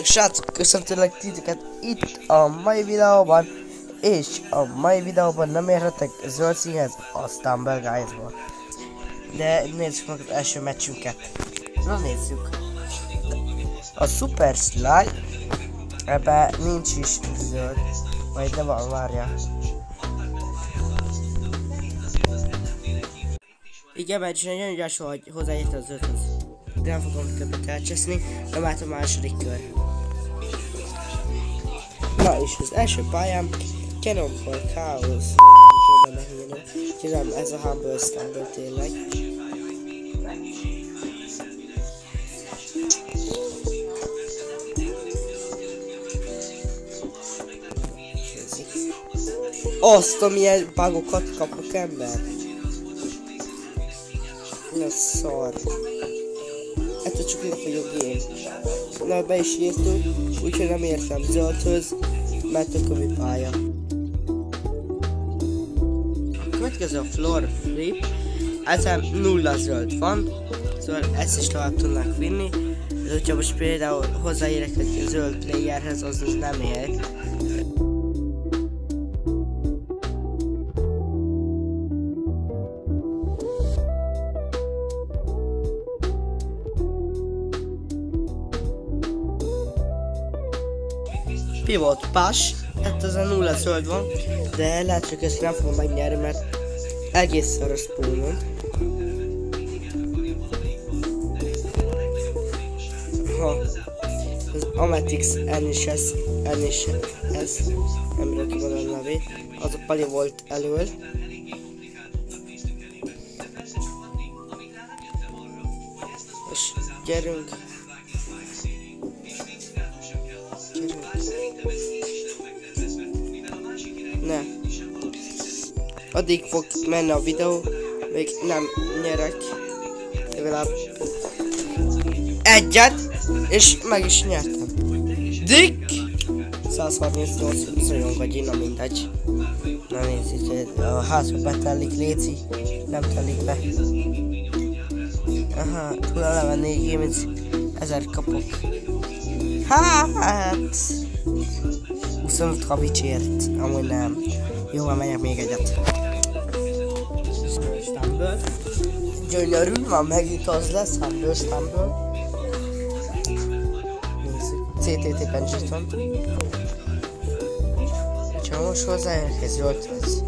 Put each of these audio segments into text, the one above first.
Sziasztok srácok, köszöntelek titeket itt a mai videóban És a mai videóban nem érhetek zöld színhez, aztán Belgájzban De nézzük meg az első meccsünket. Na nézzük. A Super Slide Ebben nincs is zöld. Vagy de van, várjál Igen, mert nagyon ügyes, hogy hozzáérte az zöldhöz de nem fogom többet elcseszni, de már a második kör. Na és az első pályám Cannonball Chaos, nem ez a Humble Standard tényleg. Azt, amilyen bugokat kapok ember. Na szar. Ettől csak ide vagyok én. Na, be is írtuk, úgyhogy nem értem zöldhöz, mert a kövi pálya. Következő a floor flip, ezen nulla zöld van, szóval ezt is tovább tudnak vinni, de hogyha most például hozzáérek egy zöld playerhez, az nem ér. Pivot Pass, hát ez a nulla zöld van, de lehet, hogy ezt nem fogom megnyerni, mert egész szar a spawnon. Ha, az Ametix is ez, nem ki a nevét, az a Pali volt elől. És gyerünk Addig fog menni a videó, még nem nyerek. Legalább egyet, és meg is nyertem. Dick! 138 bizonyon vagy én, na mindegy. Na nézzük, a házba betellik, Léci. Nem telik be. Aha, 14 gaming, ezer kapok. Hát... 25 kavicsért, amúgy nem. Jó, már megyek még egyet. Stumble. Gyönyörű, már megint az lesz, Humble Stumble. Nézzük, CTT Benjiton. Ha most hozzáérek ez az.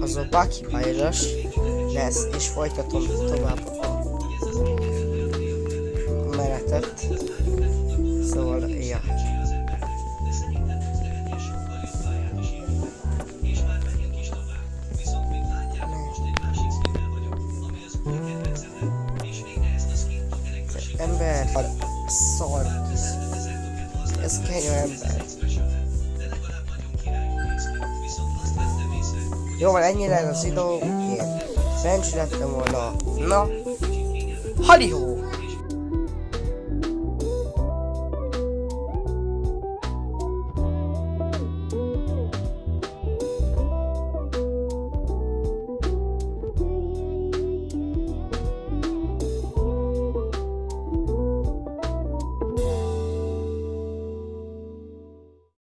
Az a Bucky Pyros lesz, és folytatom tovább a menetet. Szóval, ja. Ember, szar. Ez kenyő ember. Jó, van ennyi lenne az idő. Én Bencs lettem volna. Na, halihó!